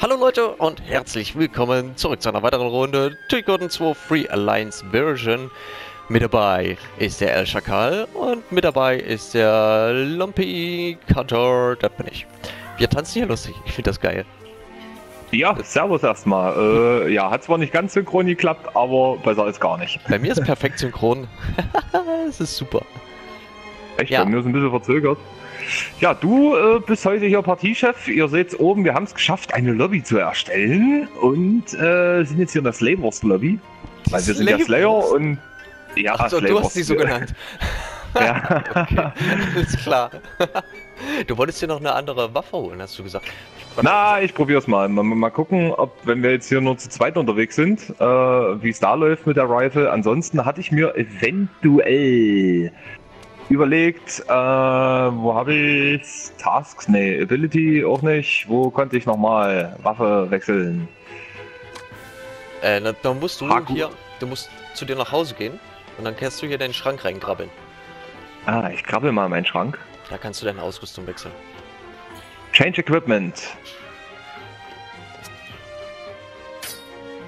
Hallo Leute und herzlich willkommen zurück zu einer weiteren Runde Suikoden 2 Free Alliance Version. Mit dabei ist der El Shakal und mit dabei ist der Lumpy Cutter, das bin ich. Wir tanzen hier lustig, ich finde das geil. Ja, servus erstmal. Äh, ja, hat zwar nicht ganz synchron geklappt, aber besser als gar nicht. Bei mir ist perfekt synchron. Es ist super. Echt, Ja. bei mir ist ein bisschen verzögert. Ja, du äh, bist heute hier Partiechef. Ihr seht oben, wir haben es geschafft, eine Lobby zu erstellen und äh, sind jetzt hier in der Slayers Lobby. Weil wir sind ja Slayer und ja, Ach so, du hast sie so genannt. Ja. Okay, ist klar. Du wolltest dir noch eine andere Waffe holen, hast du gesagt. Na, ich probier's mal. mal. Mal gucken, ob, wenn wir jetzt hier nur zu zweit unterwegs sind, äh, wie es da läuft mit der Rifle. Ansonsten hatte ich mir eventuell überlegt, äh, wo habe ich Tasks? Nee, Ability auch nicht. Wo konnte ich nochmal Waffe wechseln? Äh, na, dann musst du Haku. hier, du musst zu dir nach Hause gehen und dann kannst du hier deinen Schrank reinkrabbeln. Ah, ich krabbel mal in meinen Schrank. Da kannst du deine Ausrüstung wechseln. Change Equipment.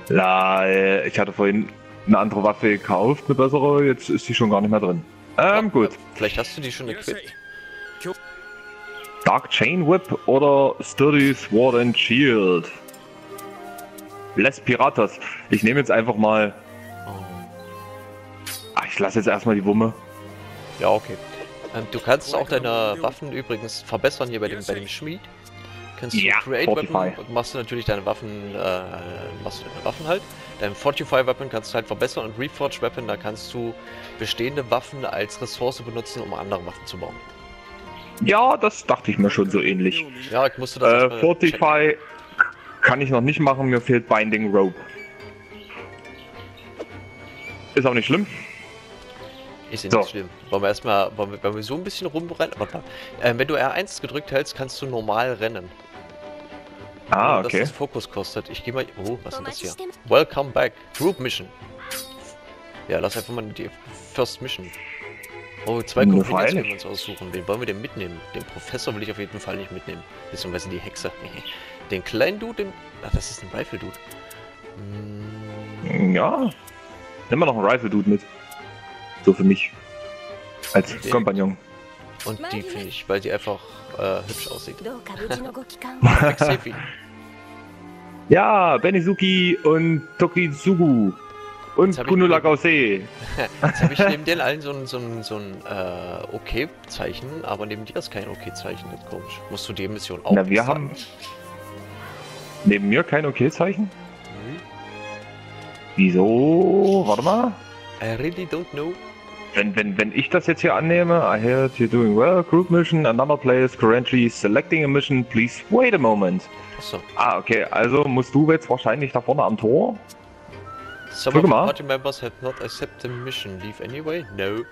Lol, ich hatte vorhin eine andere Waffe gekauft, eine bessere, jetzt ist die schon gar nicht mehr drin. Ähm, gut. Vielleicht hast du die schon equipped. Dark Chain Whip oder Sturdy Sword and Shield? Les Piratas. Ich nehme jetzt einfach mal. Oh. Ach, ich lasse jetzt erstmal die Wumme. Ja, okay. Ähm, du kannst auch deine Waffen übrigens verbessern hier bei dem, bei dem Schmied. Kannst du Ja, Create Fortify. Weapon, machst du natürlich deine Waffen, äh, machst du deine Waffen halt. Dein Fortify Weapon kannst du halt verbessern und Reforge Weapon, da kannst du bestehende Waffen als Ressource benutzen, um andere Waffen zu bauen. Ja, das dachte ich mir schon so ähnlich. Ja, ich musste das Äh, erstmal checken. Fortify kann ich noch nicht machen, mir fehlt Binding Rope. Ist auch nicht schlimm. Ist ja So. nicht schlimm. Wollen wir erstmal, wollen wir, wollen wir so ein bisschen rumrennen? Warte mal. Ähm, wenn du R1 gedrückt hältst, kannst du normal rennen. Ah, okay. Dass das Fokus kostet. Ich gehe mal. Oh, was ist denn das hier? Welcome back. Group Mission. Ja, lass einfach mal die First Mission. Oh, zwei Companions freilich. können wir uns aussuchen. Wen wollen wir denn mitnehmen? Den Professor will ich auf jeden Fall nicht mitnehmen. Beziehungsweise die Hexe. Den kleinen Dude, den. Ach, das ist ein Rifle Dude. Hm, Ja. Nimm mal noch einen Rifle Dude mit. So für mich. Als Den- Kompagnon. und die finde ich, weil die einfach äh, hübsch aussieht. Ja, Benizuki und Tokizugu. Und Jetzt hab ich- Kunula Gausei. Jetzt habe ich neben den allen so ein, so ein, so ein äh, Okay-Zeichen, aber neben dir ist kein Okay-Zeichen. Das ist komisch. Musst du die Mission auch Na, wir haben neben mir kein Okay-Zeichen. Hm? Wieso? Warte mal. I really don't know. Wenn, wenn, wenn ich das jetzt hier annehme, I heard you're doing well, group mission, another player is currently selecting a mission, please wait a moment. Achso. Ah, okay, also musst du jetzt wahrscheinlich da vorne am Tor. Some Drück of the mal. party members have not accepted the mission. Leave anyway? No.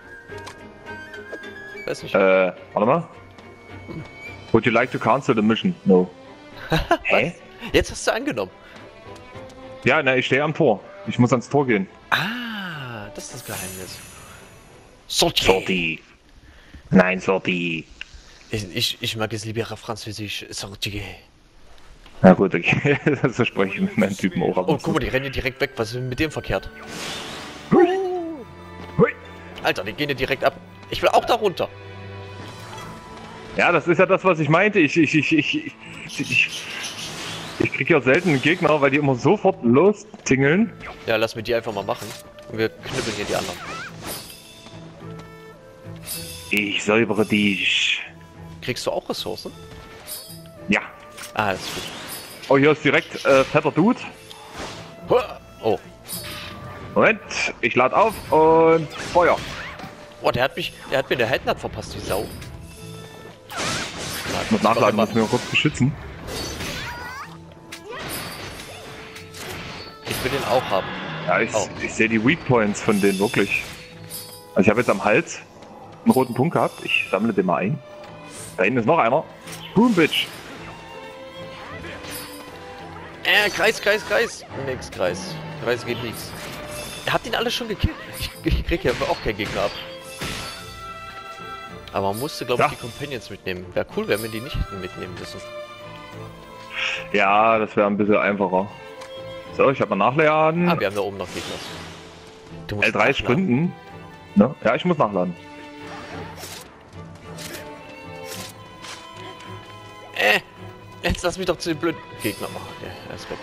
Weiß nicht. Äh, warte mal. Would you like to cancel the mission? No. Hä? Jetzt hast du angenommen. Ja, na, ich stehe am Tor. Ich muss ans Tor gehen. Ah, das ist das Geheimnis. Sortier. Sorti. Nein, Sorti. Ich, ich, ich mag es lieber Französisch. Sortier. Na gut, okay. so spreche ich mit meinem Typen auch ab Oh, guck mal, die rennen hier direkt weg. Was ist mit dem verkehrt? Hui. Alter, die gehen hier direkt ab. Ich will auch da runter. Ja, das ist ja das, was ich meinte. Ich, ich, ich, ich, ich, ich, ich krieg ja selten einen Gegner, weil die immer sofort lostingeln. Ja, lass mir die einfach mal machen. Und wir knüppeln hier die anderen. Ich säubere dich. Kriegst du auch Ressourcen? Ja. Ah, das ist gut. Oh, hier ist direkt äh, fetter Dude. Oh. Moment, ich lade auf und Feuer. Oh, der hat mich, der hat mir der Headnut verpasst, die Sau. Ich muss nachladen, muss mir kurz beschützen. Ich will den auch haben. Ja, ich, Oh. ich sehe die Weak Points von denen wirklich. Also ich habe jetzt am Hals einen roten Punkt gehabt. Ich sammle den mal ein. Da hinten ist noch einer. Boom, Bitch. Äh, Kreis, Kreis, Kreis. Nix, Kreis. Kreis geht. Ihr habt ihn alle schon gekillt. Ich, ich krieg ja auch keinen Gegner ab. Aber man musste, glaube ich, Ja. die Companions mitnehmen. Wäre cool, wenn wir die nicht mitnehmen müssen. Ja, das wäre ein bisschen einfacher. So, ich habe mal nachladen. Ah, wir haben da oben noch Gegner. Du musst L3 nachladen. Sprinten. Ne? Ja, ich muss nachladen. Äh, jetzt lass mich doch zu den blöden Gegner machen. Ja, er ist weg.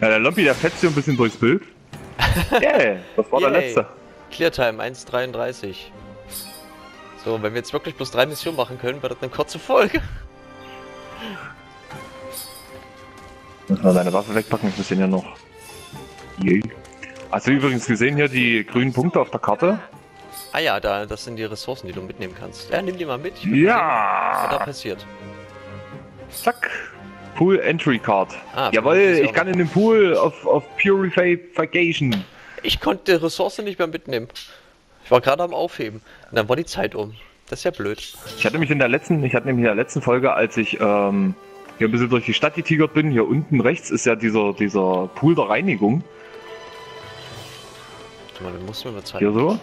ja, der Lompi, der fetzt hier ein bisschen durchs Bild. Yeah, das war der Yay. letzte. Clear Time 1,33. So, wenn wir jetzt wirklich bloß drei Missionen machen können, wird das eine kurze Folge. Muss mal deine Waffe wegpacken, ich muss den ja noch. Yay. Hast du übrigens gesehen hier die grünen Punkte auf der Karte? Ah ja, da, das sind die Ressourcen, die du mitnehmen kannst. Ja, nimm die mal mit. Ich will sehen, was da Ja! passiert. Zack. Pool Entry Card. Ah, Jawohl, ich kann in den Pool auf, auf Purification. Ich konnte die Ressource nicht mehr mitnehmen. Ich war gerade am Aufheben. Und dann war die Zeit um. Das ist ja blöd. Ich hatte mich in der letzten, ich hatte nämlich in der letzten Folge, als ich ähm, hier ein bisschen durch die Stadt getigert bin, hier unten rechts ist ja dieser, dieser Pool der Reinigung. Warte mal, wir mussten mir mal zeigen. Hier so.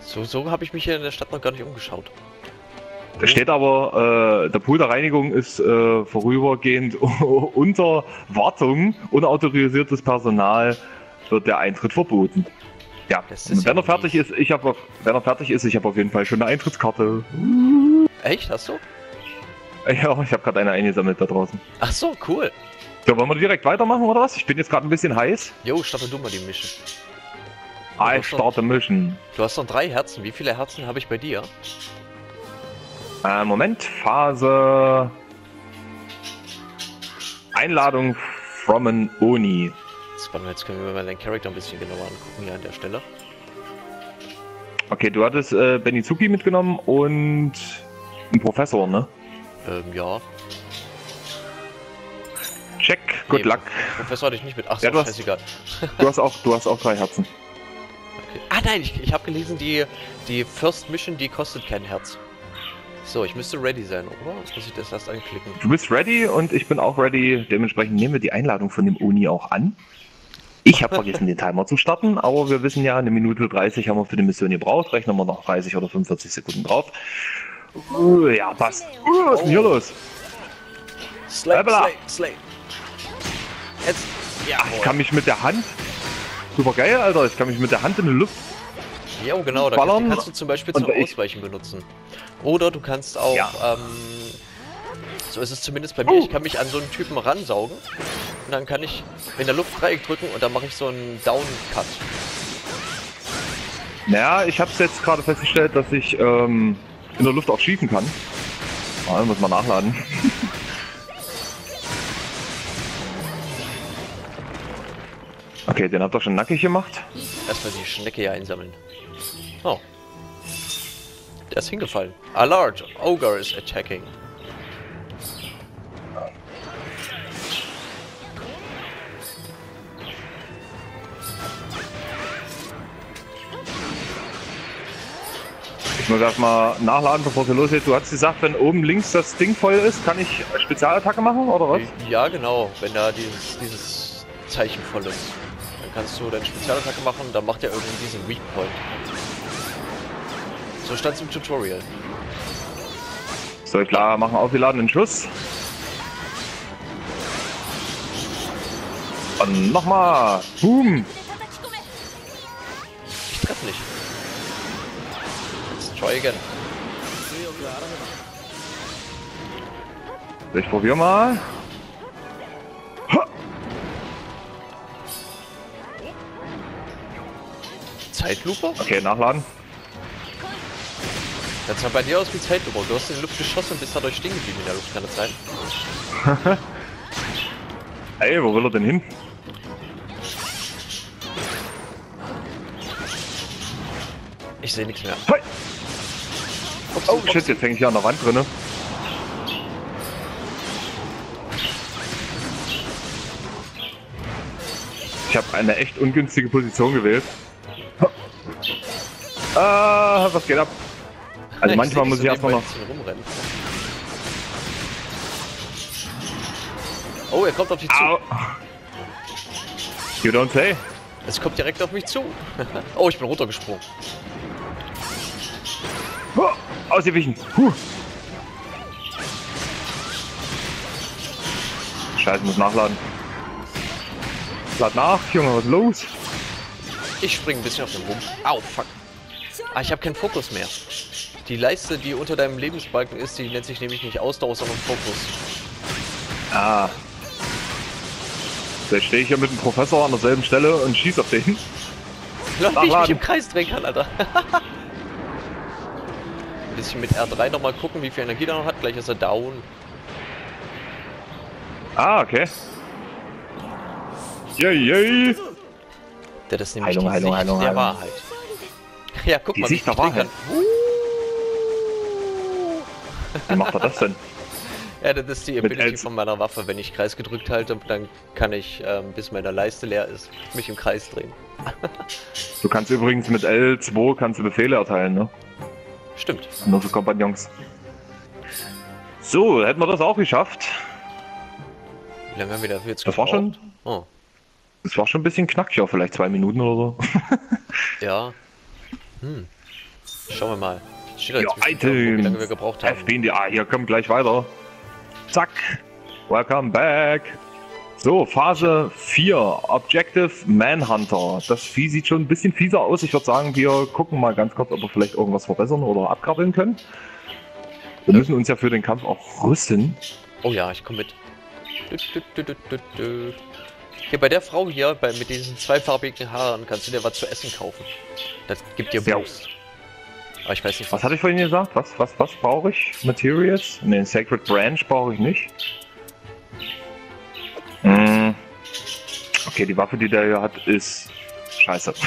So, so habe ich mich hier in der Stadt noch gar nicht umgeschaut. Da steht aber, äh, der Pool der Reinigung ist äh, vorübergehend unter Wartung, unautorisiertes Personal wird der Eintritt verboten. Ja, Das ist und wenn ja er fertig ist, ich habe, wenn er fertig ist, ich habe auf jeden Fall schon eine Eintrittskarte. Echt? Hast du? Ja, ich habe gerade eine eingesammelt da draußen. Ach so, cool. So, wollen wir direkt weitermachen oder was? Ich bin jetzt gerade ein bisschen heiß. Jo, starte du mal die Mission. I doch schon. start a mission. Du hast noch drei Herzen. Wie viele Herzen habe ich bei dir? Äh, Moment, Phase. Einladung from an warte mal, jetzt können wir mal deinen Charakter ein bisschen genauer angucken hier an der Stelle. Okay, du hattest äh, Benizuki mitgenommen und einen Professor, ne? Ähm, ja. Check, good Nee, luck. Professor hatte ich nicht mit. Ach so, Ja, du hast- scheißegal. Du hast auch, du hast auch drei Herzen. Okay. Ah nein, ich, ich habe gelesen, die, die First Mission, die kostet kein Herz. So, ich müsste ready sein, oder? Jetzt muss ich das erst anklicken. Du bist ready und ich bin auch ready. Dementsprechend nehmen wir die Einladung von dem Oni auch an. Ich habe vergessen, den Timer zu starten, aber wir wissen ja, eine Minute 30 haben wir für die Mission gebraucht. Rechnen wir noch 30 oder 45 Sekunden drauf. Uh, ja, passt. Uh, was ist denn hier los? Slay, slay, slay. Jetzt, ja, Ich kann mich mit der Hand. Super geil, Alter. Ich kann mich mit der Hand in die Luft. Ja, genau, da kannst, kannst du zum Beispiel zum ich- Ausweichen benutzen. Oder du kannst auch, Ja. ähm, so ist es zumindest bei mir, Uh. ich kann mich an so einen Typen ransaugen und dann kann ich in der Luft Dreieck drücken und dann mache ich so einen Down-Cut. Naja, ich habe es jetzt gerade festgestellt, dass ich ähm, in der Luft auch schießen kann. Ah, muss man nachladen. Okay, den habt ihr schon nackig gemacht. Erstmal die Schnecke hier einsammeln. Oh. Der ist hingefallen. A large ogre is attacking. Ich muss erstmal nachladen, bevor es losgeht. Du hast gesagt, wenn oben links das Ding voll ist, kann ich Spezialattacke machen, oder was? Ja, genau, wenn da dieses, dieses Zeichen voll ist. Kannst du deine Spezialattacke machen, dann macht er irgendwie diesen Weak Point. So stand es im Tutorial. Ich klar machen, aufgeladenen Schuss? Und nochmal. Boom. Ich treffe nicht. Let's try again. Ich probiere mal. Zeitlupe? Okay, nachladen. Das sah bei dir aus wie Zeitlupe. Du hast in die Luft geschossen und bist dadurch stehen geblieben in der Luft, kann das sein? Ey, wo will er denn hin? Ich sehe nichts mehr. Hoi. Ups, Oh ups. shit, jetzt hänge ich hier an der Wand drinne. Ich habe eine echt ungünstige Position gewählt. Ah, was geht ab? Also Ich manchmal seh muss ich erstmal noch. rumrennen. Oh, er kommt auf dich zu. Au. You don't say. Es kommt direkt auf mich zu. oh, ich bin runtergesprungen. Oh, ausgewichen. Puh. Scheiße, muss nachladen. Lad nach, Junge, was ist los? Ich spring ein bisschen auf den rum. Au, fuck. Ah, ich habe keinen Fokus mehr. Die Leiste, die unter deinem Lebensbalken ist, die nennt sich nämlich nicht Ausdauer, sondern Fokus. Ah. Jetzt stehe ich hier mit dem Professor an derselben Stelle und schieß auf den. Leute, ich mich im Kreis drehen kann, Alter. Ein bisschen mit R3 nochmal gucken, wie viel Energie er noch hat. Gleich ist er down. Ah, okay. Yay, yay. Der ist nämlich Heilung, die Heilung, Sicht Heilung, der Heilung. Wahrheit. Ja, guck Die mal, Sicht wie ich der Wahrheit. Wie macht er das denn? Ja, das ist die Ability von meiner Waffe. Wenn ich Kreis gedrückt halte, dann kann ich, ähm, bis meine Leiste leer ist, mich im Kreis drehen. Du kannst übrigens mit L2 kannst du Befehle erteilen, ne? Stimmt. An unsere Kompagnons. So, hätten wir das auch geschafft. Wie lange haben wir dafür jetzt Das war schon, Oh, das war schon ein bisschen knackig, auch vielleicht zwei Minuten oder so. ja. Hm. Schauen wir mal. Steht Ja, irgendwo, wie lange wir gebraucht haben. FB in die, ah, hier kommen gleich weiter. Zack. Welcome back. So, Phase 4, Objective Manhunter. Das Vieh sieht schon ein bisschen fieser aus. Ich würde sagen, wir gucken mal ganz kurz, ob wir vielleicht irgendwas verbessern oder abkrabbeln können. Wir müssen uns ja für den Kampf auch rüsten. Oh ja, ich komme mit. Dü, dü, dü. Hier bei der Frau hier, bei, mit diesen zweifarbigen Haaren, kannst du dir was zu essen kaufen. Das gibt dir. Boost. Aber ich weiß nicht, Was hatte ich vorhin gesagt? Was, was, was brauche ich? Materials? Ne, Sacred Branch brauche ich nicht. Hm. Okay, die Waffe, die der hier hat, ist scheiße.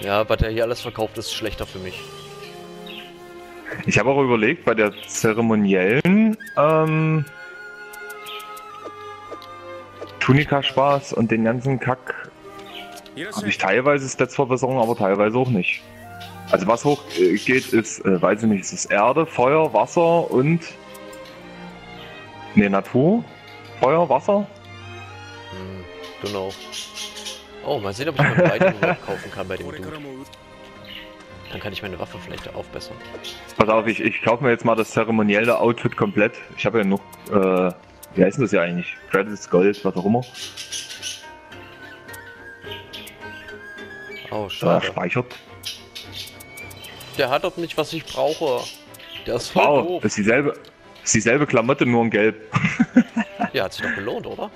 Ja, was er hier alles verkauft, ist schlechter für mich. Ich habe auch überlegt, bei der zeremoniellen ähm, Tunika-Spaß und den ganzen Kack habe ich teilweise Stats-Verbesserung, aber teilweise auch nicht. Also was hochgeht äh, ist, äh, weiß ich nicht, ist es Erde, Feuer, Wasser und... Ne, Natur? Feuer, Wasser? Hm, genau. Oh, mal sehen, ob ich mir beide kaufen kann bei dem Dude. Dann kann ich meine Waffe vielleicht aufbessern. Pass auf, ich, ich kaufe mir jetzt mal das zeremonielle Outfit komplett. Ich habe ja noch äh, wie heißt denn das ja eigentlich? Credits, Gold, was auch immer. Oh, Da schade. speichert. Der hat doch nicht, was ich brauche. Der ist voll Wow, doof. das ist dieselbe, das ist dieselbe Klamotte, nur in Gelb. Ja, hat sich doch gelohnt, oder?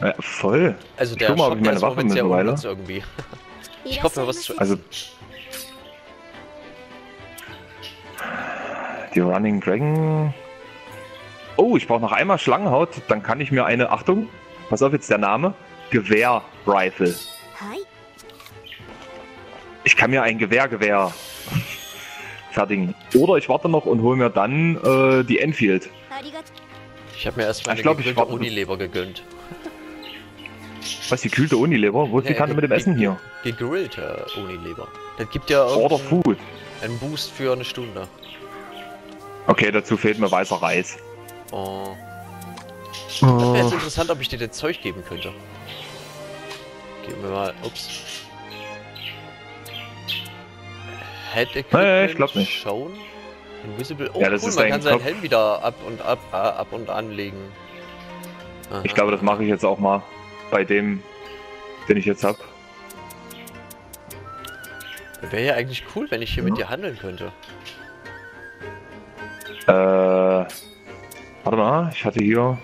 Ja, voll. Also der guck mal, ob ich meine ist Waffe mittlerweile- irgendwie. Ich mir was zu Also, die Running Dragon oh, ich brauche noch einmal Schlangenhaut, dann kann ich mir eine, Achtung, pass auf jetzt der Name, Gewehr-Rifle. Ich kann mir ein Gewehr-Gewehr fertigen. Oder ich warte noch und hole mir dann äh, die Enfield. Ich habe mir erstmal eine glaub, gekühlte Unilever gegönnt. Was, die kühlte Unilever? Wo ist ja, die Kante mit dem Essen hier? Gegrillte Unilever. Das gibt ja Order Food. einen Boost für eine Stunde. Okay, dazu fehlt mir weißer Reis. Oh. Das wäre jetzt interessant, ob ich dir das Zeug geben könnte. Geben wir mal. Ups. Head Equipment Nee, ich glaub nicht. Shown. Invisible. Oh, Ja, das cool, ist man kann seinen Kopf. Helm wieder ab und ab, äh, ab und anlegen. Aha. Ich glaube, das mache ich jetzt auch mal bei dem, den ich jetzt habe. Wäre ja eigentlich cool, wenn ich hier mit dir handeln könnte. Äh, warte mal, ich hatte hier.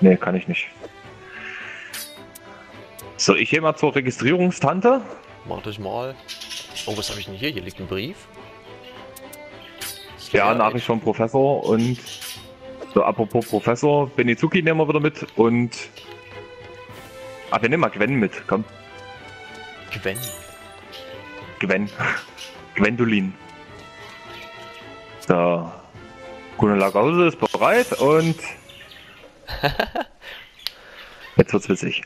Nee, kann ich nicht. So, ich gehe mal zur Registrierungstante. Mach das mal. Oh, was habe ich denn hier? Hier liegt ein Brief. Ja, Nachricht vom Professor und. So, apropos Professor, Benizuki nehmen wir wieder mit und. Ah, wir nehmen mal Gwen mit, komm. Gwen. Gwen. Gwendolin. So. Gute Lagause ist bereit und. Jetzt wird's witzig.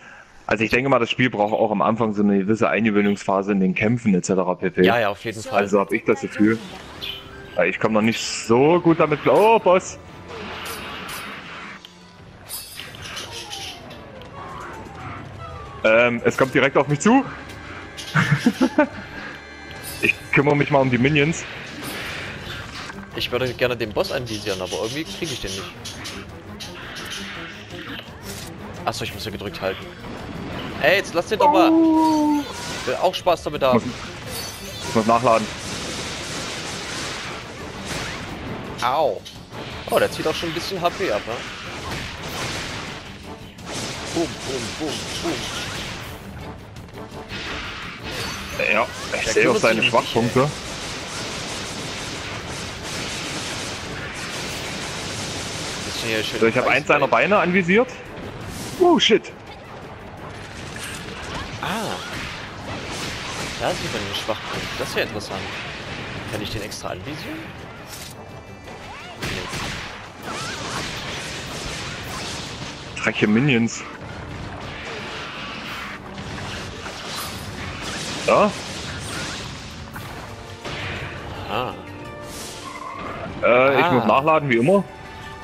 Also ich denke mal, das Spiel braucht auch am Anfang so eine gewisse Eingewöhnungsphase in den Kämpfen etc. pp. Ja, ja, auf jeden Fall. Also habe ich das Gefühl. Weil Ich komme noch nicht so gut damit klar. Oh, Boss! Ähm, es kommt direkt auf mich zu. ich kümmere mich mal um die Minions. Ich würde gerne den Boss anvisieren, aber irgendwie kriege ich den nicht. Achso, ich muss ja gedrückt halten. Ey, jetzt lass den doch mal. Ich will auch Spaß damit haben. Ich muss nachladen. Au. Oh, der zieht auch schon ein bisschen HP ab, ne? Boom, boom, boom, boom. Ja, ich sehe auch seine Schwachpunkte. Bisschen hier schön So, ich habe eins seiner Beine anvisiert. Oh shit. Ah. Da sieht man den Schwachpunkt. Das wäre interessant. Kann ich den extra anvisieren? Nee. Drecke Minions. Ja, Ah. äh, ich Ah. muss nachladen wie immer.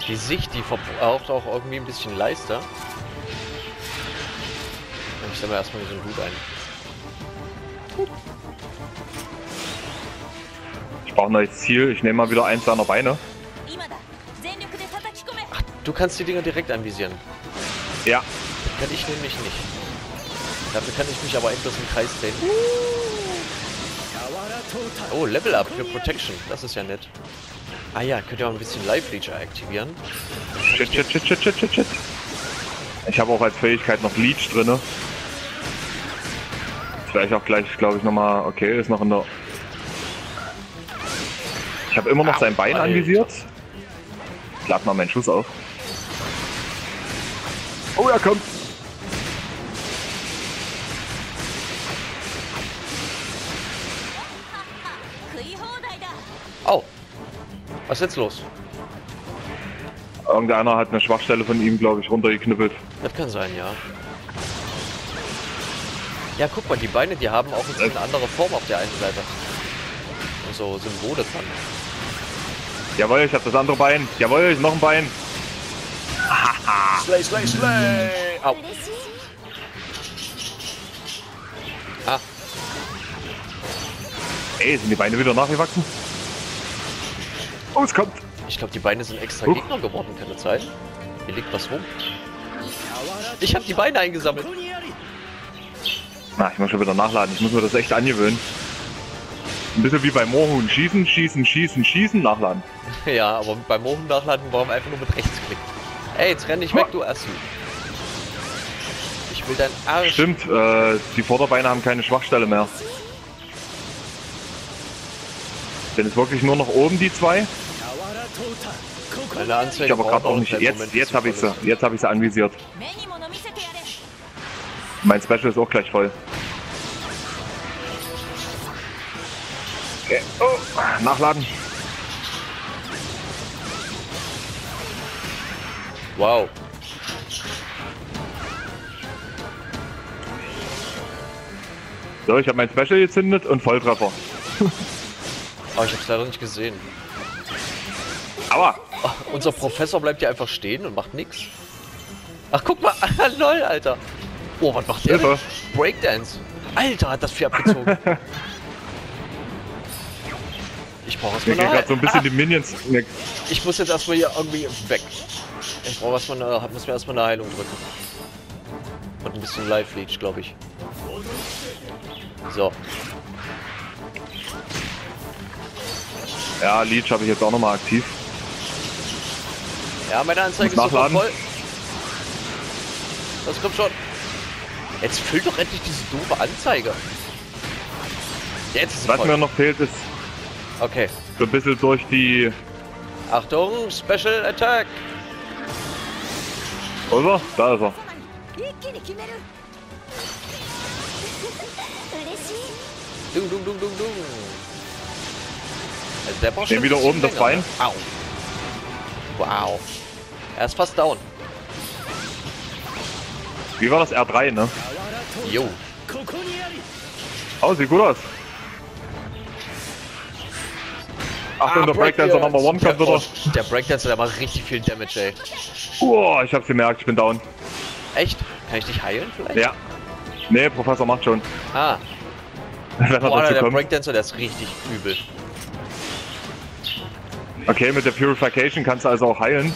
Die Sicht, die verbraucht auch irgendwie ein bisschen Leister. Und ich sammle erstmal so ein Blut ein. Ich brauche ein neues Ziel. Ich nehme mal wieder eins seiner Beine. Ach, du kannst die Dinger direkt anvisieren. Ja. Das kann ich nämlich nicht. Dafür kann ich mich aber endlos im Kreis drehen. Oh, Level Up für Protection. Das ist ja nett. Ah ja, könnt ihr auch ein bisschen Live-Leecher aktivieren. Shit, shit, shit, shit, shit, shit, shit. Ich habe auch als Fähigkeit noch Leech drinne. Vielleicht auch gleich, glaube ich, nochmal. Okay, ist noch in der. Ich habe immer noch Ach, sein Bein Alter. anvisiert. Ich lad mal meinen Schuss auf. Oh, er kommt! Oh, was ist jetzt los? Irgendeiner hat eine Schwachstelle von ihm, glaube ich, runtergeknüppelt. Das kann sein, ja. Ja, guck mal, die Beine, die haben auch ein bisschen äh. andere Form auf der einen Seite. Und so Symbole dran. Jawohl, ich hab das andere Bein. Jawohl, noch ein Bein. slay, slay, slay. Au. Ah. Ey, sind die Beine wieder nachgewachsen? Oh, es kommt. ich glaube, die Beine sind extra Huch. Gegner geworden, kann das sein? Hier liegt was rum. Ich habe die Beine eingesammelt. Na, ich muss schon wieder nachladen. Ich muss mir das echt angewöhnen. Ein bisschen wie bei Moorhuhn. Schießen, schießen, schießen, schießen, nachladen. Ja, aber beim Mochen nachladen brauchen wir einfach nur mit Rechtsklick. Ey, jetzt renn nicht weg, du Assi. Ich will dein Arsch. Stimmt, äh, die Vorderbeine haben keine Schwachstelle mehr. Sind es wirklich nur noch oben die zwei? Meine Anzeige ich aber gerade auch nicht. Jetzt, jetzt habe ich sie. Jetzt habe ich sie anvisiert. Mein Special ist auch gleich voll. Okay. Oh, nachladen. Wow. So, ich habe mein Special gezündet und Volltreffer. oh, ich habe es leider nicht gesehen. Ach, unser Professor bleibt hier einfach stehen und macht nichts. Ach, guck mal. Lol, Alter. Oh, was macht der denn? Breakdance. Alter, hat das Vieh abgezogen. ich brauche gehen eine gerade so ein bisschen die Minions. Ich muss jetzt erstmal hier irgendwie weg. Ich brauche erstmal eine, muss mir erstmal eine Heilung drücken. Und ein bisschen Life Leech, glaube ich. So. ja, Leech habe ich jetzt auch nochmal aktiv. Ja, meine Anzeige ist sofort voll. Das kommt schon. Jetzt füll doch endlich diese doofe Anzeige. Jetzt ist Was voll. mir noch fehlt, ist. Okay. So ein bisschen durch die. Achtung, Special Attack! Wo? Da ist er. Dung, dung, dung, dung, dung. Also der braucht schon. wieder oben das Bein. Au. Wow. Er ist fast down. Wie war das? R3, ne? Jo. Oh, sieht gut aus. Achtung, der Breakdancer Number One kommt der, wieder. oh, der Breakdancer, der macht richtig viel Damage, ey. Oh, ich hab's gemerkt, ich bin down. Echt? Kann ich dich heilen vielleicht? Ja. Nee, Professor macht schon. Ah. Boah, der kommt. Breakdancer, der ist richtig übel. Okay, mit der Purification kannst du also auch heilen.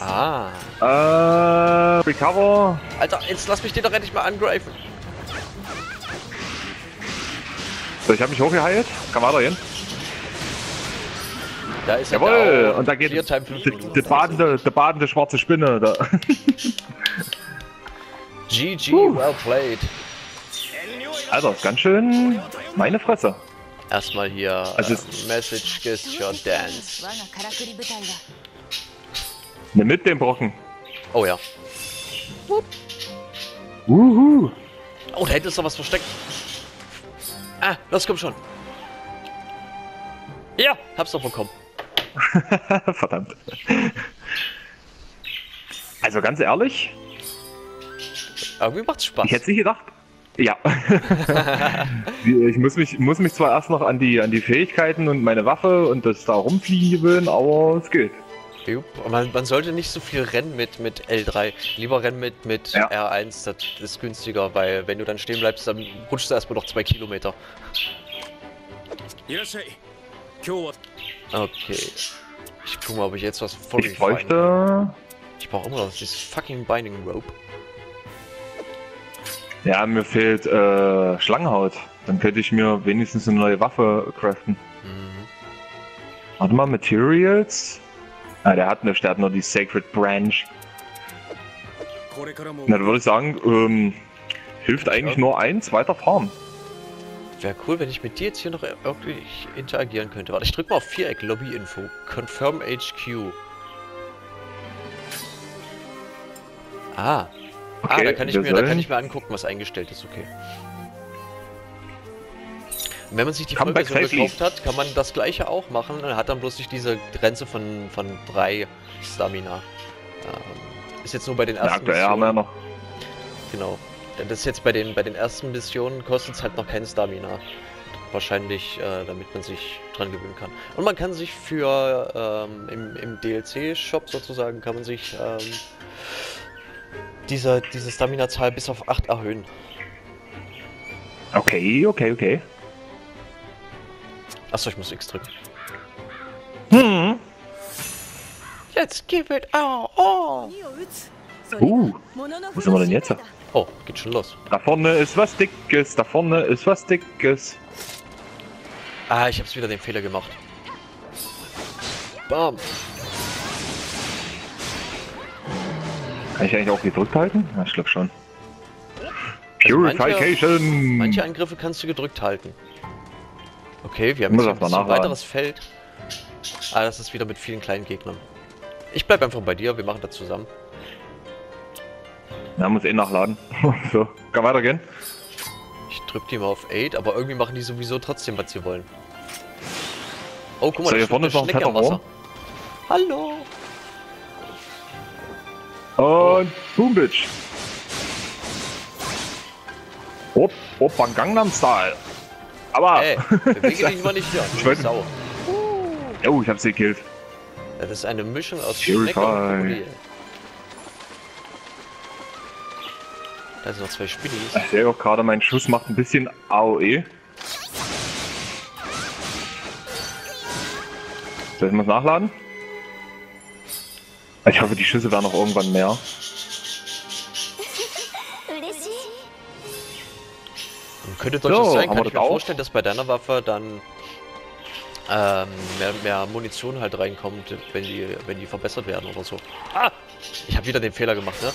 Ah. Äh, Recover. Alter, jetzt lass mich den doch endlich mal angreifen. So, ich habe mich hochgeheilt. Kann weitergehen. Da ist er Jawohl, down. und da geht Clear Time 5 die, badende, die badende schwarze Spinne. Da. GG, well played. Alter, ist ganz schön meine Fresse. Erstmal hier also äh, Message Kiss Your Dance. Ne, mit dem Brocken. Oh ja. Wuhu. Oh, da hinten ist noch was versteckt. Ah, los, komm schon. Ja, hab's doch bekommen. Verdammt. Also ganz ehrlich. Irgendwie macht's Spaß. Ich hätte nicht gedacht. Ja. ich muss mich, muss mich zwar erst noch an die, an die Fähigkeiten und meine Waffe und das da rumfliegen gewöhnen, aber es geht. Man, man, sollte nicht so viel rennen mit, mit L3. Lieber rennen mit, mit ja. R1, das ist günstiger, weil wenn du dann stehen bleibst, dann rutschst du erstmal noch zwei Kilometer. Okay. Ich guck mal, ob ich jetzt was von Ich bräuchte. Ich brauche immer noch dieses fucking Binding Rope. Ja, mir fehlt äh, Schlangenhaut. Dann könnte ich mir wenigstens eine neue Waffe craften. Mhm. Warte mal, Materials? Ah, der hat nicht, der hat nur die Sacred Branch. Na, dann würde ich sagen, ähm, hilft eigentlich ja. nur eins, weiter farmen. Wäre cool, wenn ich mit dir jetzt hier noch irgendwie interagieren könnte. Warte, ich drück mal auf Viereck, Lobby-Info. Confirm HQ. Ah, ah, Okay, da kann ich mir, da kann ich mir angucken, was eingestellt ist, okay. Und wenn man sich die Vollversion gekauft hat, kann man das gleiche auch machen. Dann hat dann bloß nicht diese Grenze von, von drei Stamina. Ähm, ist jetzt nur bei den Ja, ersten haben wir ja noch. Genau. Denn Das ist jetzt bei den, bei den ersten Missionen kostet es halt noch kein Stamina. Wahrscheinlich, äh, damit man sich dran gewöhnen kann. Und man kann sich für ähm, im, im DLC-Shop sozusagen kann man sich ähm, diese, diese Stamina-Zahl bis auf 8 erhöhen. Okay, okay, okay. Achso, ich muss X drücken. Hm. Jetzt give it all. Oh. Uh, wo sind wir denn jetzt? Oh, geht schon los. Da vorne ist was Dickes, da vorne ist was Dickes. Ah, ich hab's wieder den Fehler gemacht. Bam. Kann ich eigentlich auch gedrückt halten? Ja, ich glaube schon. Also manche- Purification! Manche Angriffe kannst du gedrückt halten. Okay, wir haben jetzt ein weiteres Feld. Ah, das ist wieder mit vielen kleinen Gegnern. Ich bleib einfach bei dir, wir machen das zusammen. Ja, muss eh nachladen. so, kann weitergehen. Ich drück die mal auf 8, aber irgendwie machen die sowieso trotzdem, was sie wollen. Oh, guck mal, So, da eine ist noch ein Schnecke am Wasser. Hallo! Und Boom Bitch. Op, Opern Gangnam Style. Aber. Ey, bewege dich mal nicht hier. Ich wollte- Sau. Oh, ich hab sie gekillt. Das ist eine Mischung aus Purify. Schnecke und Krokodil. Da sind noch zwei Spinnis. Ich sehe auch gerade, mein Schuss macht ein bisschen AOE. Soll ich mal nachladen? Ich hoffe, die Schüsse werden auch irgendwann mehr. Man Könnte durchaus so, sein, kann ich mir auch? vorstellen, dass bei deiner Waffe dann ähm, mehr, mehr, Munition halt reinkommt, wenn die, wenn die verbessert werden oder so. Ah! Ich habe wieder den Fehler gemacht, ne?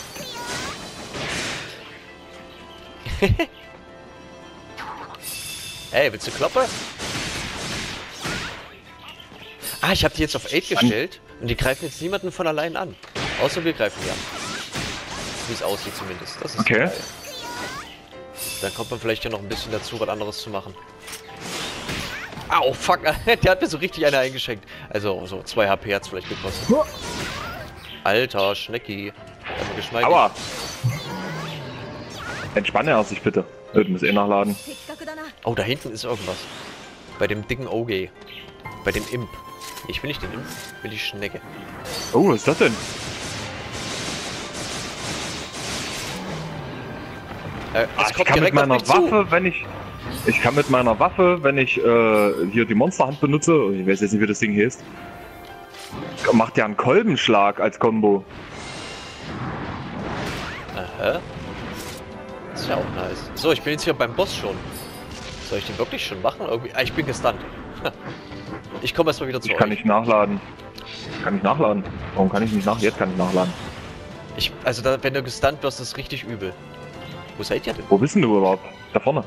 Ey, willst du Kloppe? Ah, ich habe die jetzt auf 8 gestellt. Und die greifen jetzt niemanden von allein an. Außer wir greifen die an. Wie es aussieht zumindest. Das ist okay. Geil. Dann kommt man vielleicht ja noch ein bisschen dazu, was anderes zu machen. Au, fuck, der hat mir so richtig eine eingeschenkt. Also, so 2 HP hat es vielleicht gekostet. Alter, Schnecki. Also geschmeidig. Aua. Entspanne er sich bitte. Äh, wir müssen eh nachladen. Oh, da hinten ist irgendwas. Bei dem dicken OG. Bei dem Imp. Ich will nicht den Imp, ich will die Schnecke. Oh, was ist das denn? Äh, Ah, ich kann mit meiner mich zu. Waffe, wenn ich. Ich kann mit meiner Waffe, wenn ich äh, hier die Monsterhand benutze, ich weiß jetzt nicht, wie das Ding heißt, macht ja einen Kolbenschlag als Combo. Aha. Ist ja auch nice. So, ich bin jetzt hier beim Boss schon. Soll ich den wirklich schon machen? Irgendwie. Ah, ich bin gestunt. Ich komme erstmal wieder zu Ich euch. kann nicht nachladen. Kann ich nachladen? Warum kann ich nicht nach? Jetzt kann ich nachladen. Ich, also, da, wenn du gestunt wirst, ist richtig übel. Wo seid ihr denn? Wo bist denn du überhaupt? Da vorne.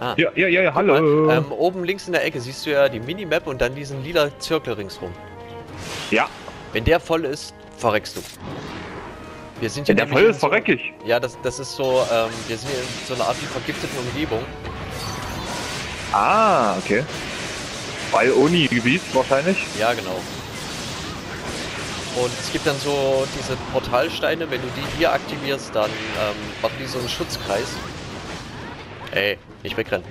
Ah. Ja, ja, ja, ja hallo. ähm, oben links in der Ecke siehst du ja die Minimap und dann diesen lila Zirkel ringsrum. ja, Wenn der voll ist, verreckst du. Wir sind ja wenn der voll ist, so- verreck ich. Ja, das, das ist so, ähm, wir sind hier in so einer Art wie vergifteten Umgebung. Ah, okay. Bei Oni-Gebiet wahrscheinlich. Ja, genau. Und es gibt dann so diese Portalsteine, wenn du die hier aktivierst, dann ähm, machen die so einen Schutzkreis. Ey, nicht wegrennen.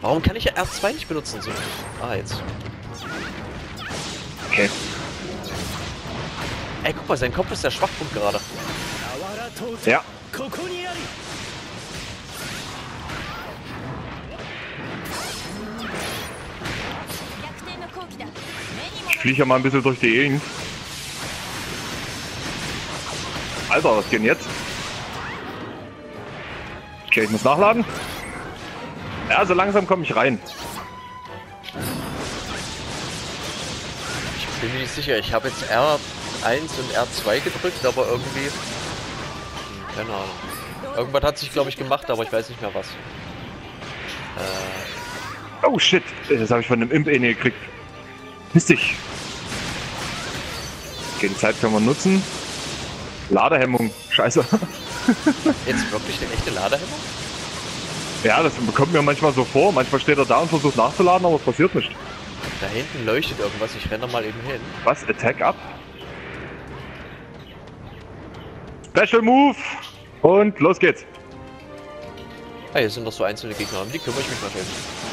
Warum kann ich R2 nicht benutzen? So. Ah, jetzt. Okay. Ey, guck mal, sein Kopf ist der Schwachpunkt gerade. Ja, fliege ja mal ein bisschen durch die Gegend. Alter, was geht denn jetzt? Okay, ich muss nachladen. Ja, so langsam komme ich rein. Ich bin mir nicht sicher. Ich habe jetzt R1 und R2 gedrückt, aber irgendwie... Hm, keine Ahnung. Irgendwas hat sich, glaube ich, gemacht, aber ich weiß nicht mehr was. Äh, Oh shit, das habe ich von dem Imp eh nicht gekriegt. Mist dich. Okay, die Zeit können wir nutzen. Ladehemmung, scheiße. jetzt wirklich eine echte Ladehemmung? Ja, das bekommt mir manchmal so vor. Manchmal steht er da und versucht nachzuladen, aber es passiert nicht. Da hinten leuchtet irgendwas. Ich renne da mal eben hin. Was? Attack up? Special Move! Und los geht's. Ah, hier sind noch so einzelne Gegner. Um die kümmere ich mich mal schön.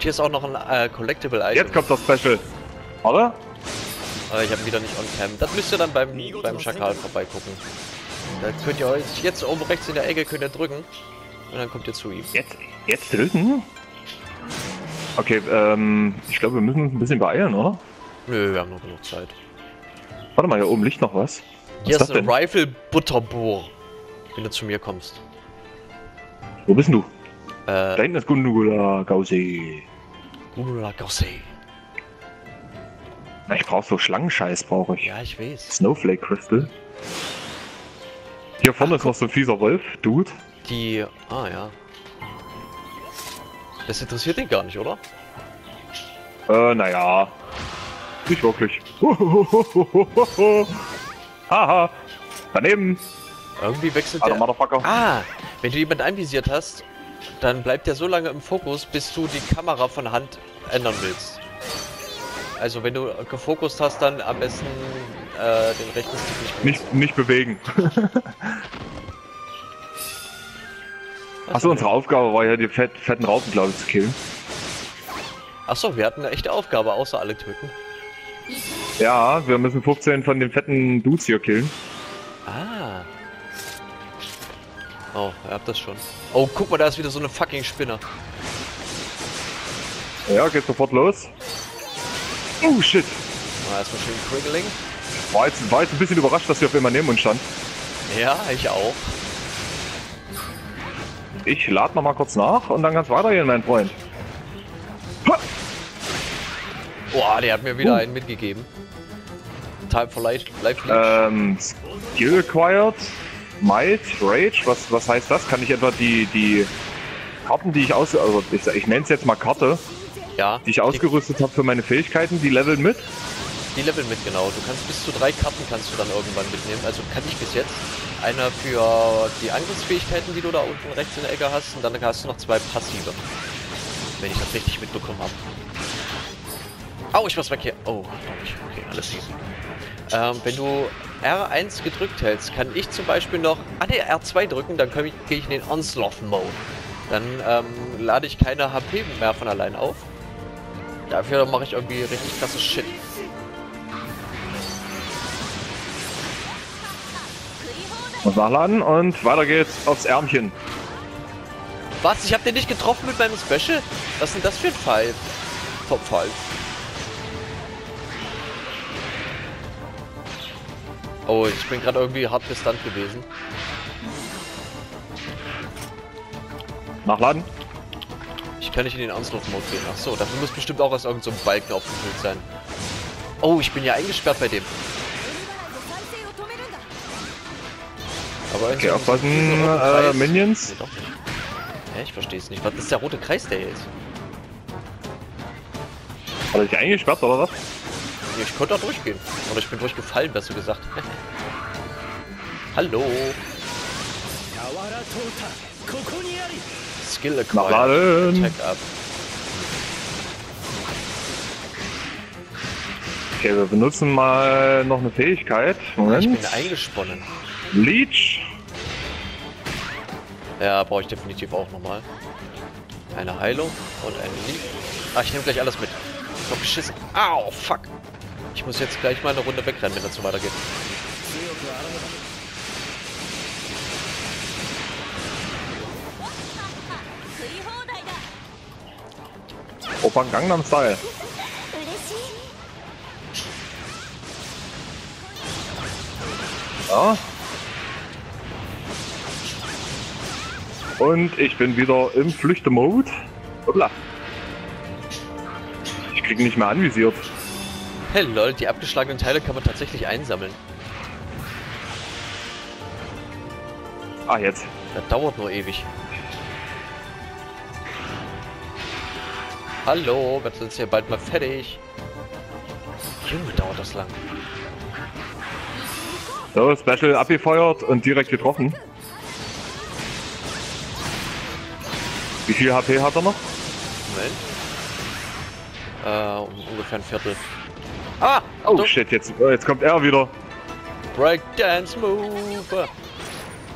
Und hier ist auch noch ein äh, Collectible Item. Jetzt kommt das Special. Oder? Aber ich habe ihn wieder nicht on cam. Das müsst ihr dann beim, beim Schakal vorbeigucken. Da könnt ihr euch jetzt oben rechts in der Ecke könnt ihr drücken. Und dann kommt ihr zu ihm. Jetzt, jetzt drücken? Okay, ähm, ich glaube, wir müssen uns ein bisschen beeilen, oder? Nö, wir haben noch genug Zeit. Warte mal, hier oben liegt noch was. Was Hier ist ist ein denn? Rifle Butterbohr. Wenn du zu mir kommst. Wo bist denn du? Äh, Da hinten ist Gundula Gausi. Ula Gosse. Na, ich brauch so Schlangenscheiß, brauche ich. Ja, ich weiß. Snowflake Crystal. Hier vorne ist noch so ein fieser Wolf, Dude. Die. Ah ja. Das interessiert ihn gar nicht, oder? Äh, naja. Nicht wirklich. Haha. Daneben. Irgendwie wechselt Alter, der. Motherfucker. Ah! Wenn du jemanden anvisiert hast, dann bleibt der so lange im Fokus, bis du die Kamera von Hand ändern willst. Also wenn du gefokust hast, dann am besten äh, den rechten Stick nicht. Nicht, nicht bewegen. Achso, unsere Aufgabe war ja, die fett, fetten Raupen, glaube ich, zu killen. Achso, wir hatten eine echte Aufgabe, außer alle töten. Ja, wir müssen 15 von den fetten Dudes hier killen. Ah. Oh, ihr habt das schon. Oh, guck mal, da ist wieder so eine fucking Spinne. Ja, geht sofort los. Oh shit. Mal erstmal schön Criggling. War jetzt, war jetzt ein bisschen überrascht, dass sie auf einmal neben uns stand. Ja, ich auch. Ich lade noch mal kurz nach und dann kann's weitergehen, mein Freund. Ha! Boah, der hat mir wieder Uh. einen mitgegeben. Time for Life, Life. Ähm, Skill acquired, Might, Rage, was, was heißt das? Kann ich etwa die, die Karten, die ich aus, also ich, ich nenne es jetzt mal Karte, ja, die ich ausgerüstet habe für meine Fähigkeiten, die leveln mit? Die Level mit, genau. Du kannst bis zu drei Karten kannst du dann irgendwann mitnehmen. Also kann ich bis jetzt. Einer für die Angriffsfähigkeiten, die du da unten rechts in der Ecke hast. Und dann hast du noch zwei passive. Wenn ich das richtig mitbekommen habe. Au, ich muss weg hier. Oh, ich. Okay, alles. Ähm, wenn du R1 gedrückt hältst, kann ich zum Beispiel noch... Ah ne, R2 drücken, dann gehe ich in den Onslaught-Mode. Dann ähm, lade ich keine HP mehr von allein auf. Dafür mache ich irgendwie richtig krasse Shit. Und nachladen und weiter geht's aufs Ärmchen. Was? Ich hab den nicht getroffen mit meinem Special? Was ist denn das für ein Fall? Top 5. Oh, ich bin gerade irgendwie hart gestunt gewesen. Nachladen? Ich kann nicht in den Anruf-Mode gehen. Achso, dafür muss bestimmt auch aus irgendeinem so Balken aufgefüllt sein. Oh, ich bin ja eingesperrt bei dem. Aber okay, also, aufpassen, äh, Minions. Nee, Hä, ich verstehe es nicht. Was ist der rote Kreis, der hier ist? Hat er dich eingesperrt oder was? ich konnte auch durchgehen. Oder ich bin durchgefallen, besser gesagt. Hallo. Skill acquired. Attack up. Okay, wir benutzen mal noch eine Fähigkeit. Moment. Ich bin eingesponnen. Leech. Ja, brauche ich definitiv auch nochmal. Eine Heilung und ein Leech. Ah, ich nehme gleich alles mit. Ist doch beschissen. Au, fuck. Ich muss jetzt gleich mal eine Runde wegrennen, wenn das so weitergeht. Opern Gangnam Style. Ja. Und ich bin wieder im Flüchtemode. Hoppla. Ich krieg nicht mehr anvisiert. Hey lol, die abgeschlagenen Teile kann man tatsächlich einsammeln. Ah, jetzt. Das dauert nur ewig. Hallo, wir sind hier bald mal fertig. Junge, dauert das lang. So, Special abgefeuert und direkt getroffen. Wie viel HP hat er noch? Moment. Äh, um, ungefähr ein Viertel. Ah! Oh Achtung. shit, jetzt, oh, jetzt kommt er wieder. Breakdance Move!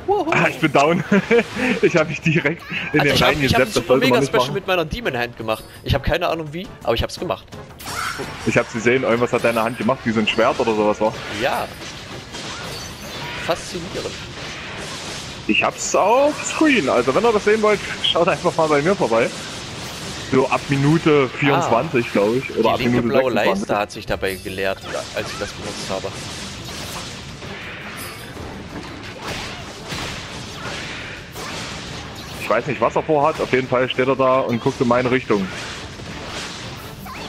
Ah, ich bin down. ich habe mich direkt in Alter, den habe Reihen ich hab ein gesetzt. Mega Special machen. mit meiner Demon Hand gemacht. Ich habe keine Ahnung wie, aber ich hab's gemacht. Ich hab's gesehen, irgendwas hat deine Hand gemacht, wie so ein Schwert oder sowas war. Ja. Faszinierend. Ich hab's auf Screen, also wenn ihr das sehen wollt, schaut einfach mal bei mir vorbei. So ab Minute 24, glaube ich. Oder ab Die linke Minute blaue 26. Leiste hat sich dabei geleert, als ich das benutzt habe. Ich weiß nicht, was er vorhat, auf jeden Fall steht er da und guckt in meine Richtung.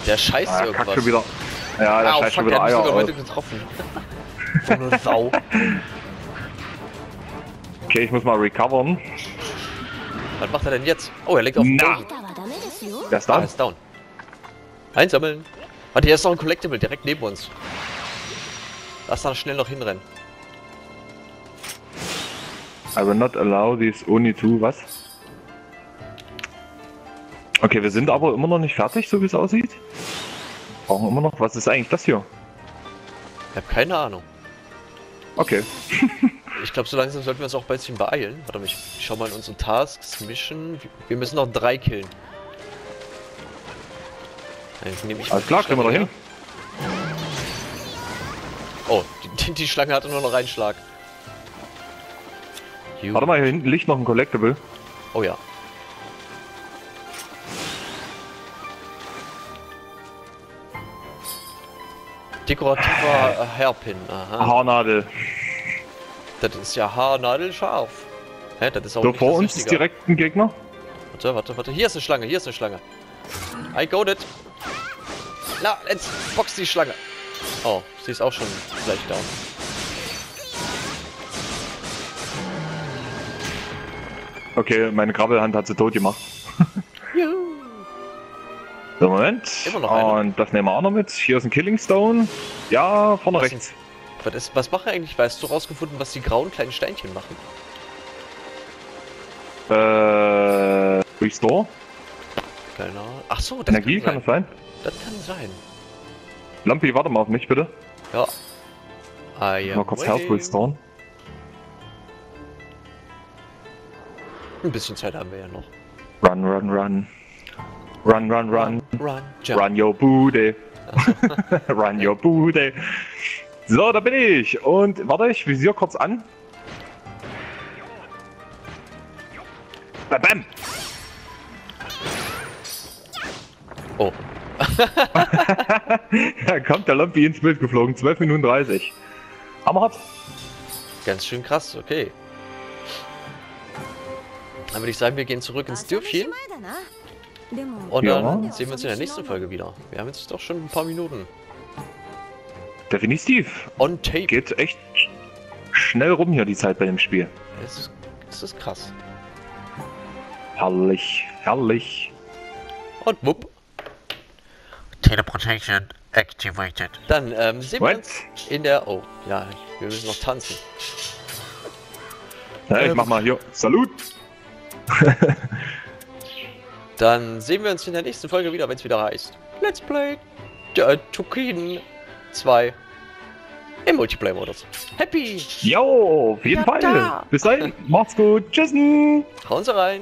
Der scheißt Ah, irgendwas. schon wieder. Ja, der Au, scheißt fuck, schon der wieder Eier sogar heute getroffen. so eine Sau. Okay, ich muss mal recovern. Was macht er denn jetzt? Oh, er legt auf den Na. Boden. Der ist da? Ah, ist down. Einsammeln. Warte, hier ist noch ein Collectible direkt neben uns. Lass da schnell noch hinrennen. I will not allow these only two, was? Okay, wir sind aber immer noch nicht fertig, so wie es aussieht. Brauchen immer noch. Was ist eigentlich das hier? Ich hab keine Ahnung. Okay. ich glaube, so langsam sollten wir uns auch ein bisschen beeilen. Warte mal, ich schau mal in unsere Tasks, Mission. Wir müssen noch drei killen. Dann nehme ich Alles klar, kriegen wir doch hin. Oh, die, die, Schlange hatte nur noch einen Schlag. Ju- Warte mal, hier hinten liegt noch ein Collectible. Oh ja. Dekorativer äh, Hairpin. Aha. Haarnadel. Das ist ja haarnadelscharf. Hä, das ist auch So, vor uns ist direkt ein Gegner. Warte, warte, warte. Hier ist eine Schlange, hier ist eine Schlange. I got it. Na, jetzt box die Schlange. Oh, sie ist auch schon gleich down. Okay, meine Krabbelhand hat sie tot gemacht. Juhu. So, Moment. Immer noch eine. Und das nehmen wir auch noch mit. Hier ist ein Killing Stone. Ja, vorne Was rechts. Was, ist, was machen eigentlich? Weißt du rausgefunden, was die grauen kleinen Steinchen machen? Äh, Restore kleiner. Ach so, das Energie, kann, kann sein. das sein? Das kann sein. Lumpy, warte mal auf mich bitte. Ja. I am mal kurz Health restoren. Ein bisschen Zeit haben wir ja noch. Run, run, run. Run, run, run. Run, run, jump. run your booty. So. run your booty. So, da bin ich. Und warte, ich visier kurz an. Bam, bam. Oh. da kommt der Lumpy ins Bild geflogen, 12 Minuten 30. Aber hopp. Ganz schön krass, okay. Dann würde ich sagen, wir gehen zurück ins Dürfchen. Und ja. dann sehen wir uns in der nächsten Folge wieder. Wir haben jetzt doch schon ein paar Minuten. Definitiv. On tape. Geht echt schnell rum hier die Zeit bei dem Spiel. Es ist, es ist krass. Herrlich, herrlich. Und wupp. Teleportation activated. Dann ähm, sehen wir uns in der... Oh, ja, wir müssen noch tanzen. Ja, ich Ähm. mach mal hier. Salut. Dann sehen wir uns in der nächsten Folge wieder, wenn es wieder heißt. Let's Play äh, Tukin 2 im Multiplayer-Modus. Happy! Jo, auf jeden Ja, Fall. da. Bis dahin. Macht's gut. Tschüss. Hauen Sie rein!